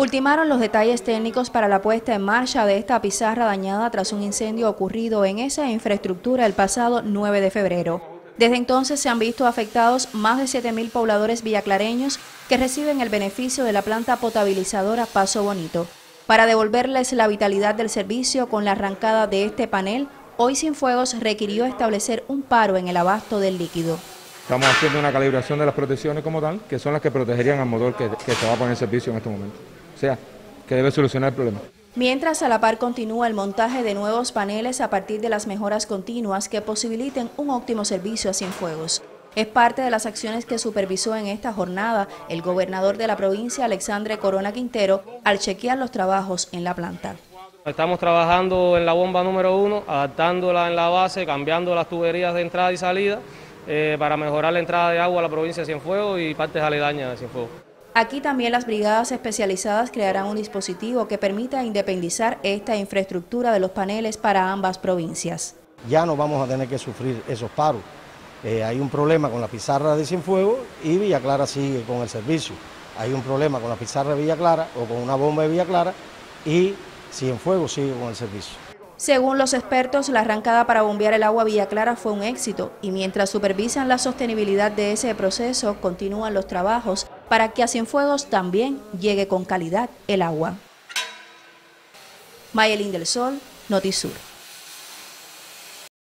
Ultimaron los detalles técnicos para la puesta en marcha de esta pizarra dañada tras un incendio ocurrido en esa infraestructura el pasado 9 de febrero. Desde entonces se han visto afectados más de 7.000 pobladores villaclareños que reciben el beneficio de la planta potabilizadora Paso Bonito. Para devolverles la vitalidad del servicio con la arrancada de este panel, hoy Cienfuegos requirió establecer un paro en el abasto del líquido. Estamos haciendo una calibración de las protecciones como tal, que son las que protegerían al motor que, que se va a poner servicio en este momento. O sea, que debe solucionar el problema. Mientras a la par continúa el montaje de nuevos paneles a partir de las mejoras continuas que posibiliten un óptimo servicio a Cienfuegos. Es parte de las acciones que supervisó en esta jornada el gobernador de la provincia, Alexandre Corona Quintero, al chequear los trabajos en la planta. Estamos trabajando en la bomba número uno, adaptándola en la base, cambiando las tuberías de entrada y salida eh, para mejorar la entrada de agua a la provincia de Cienfuegos y partes aledañas de Cienfuegos. Aquí también las brigadas especializadas crearán un dispositivo que permita independizar esta infraestructura de los paneles para ambas provincias. Ya no vamos a tener que sufrir esos paros. Eh, hay un problema con la pizarra de Cienfuegos y Villa Clara sigue con el servicio. Hay un problema con la pizarra de Villa Clara o con una bomba de Villa Clara y Cienfuegos sigue con el servicio. Según los expertos, la arrancada para bombear el agua Villa Clara fue un éxito y mientras supervisan la sostenibilidad de ese proceso, continúan los trabajos para que a Cienfuegos también llegue con calidad el agua. Mayelín del Sol, Notisur.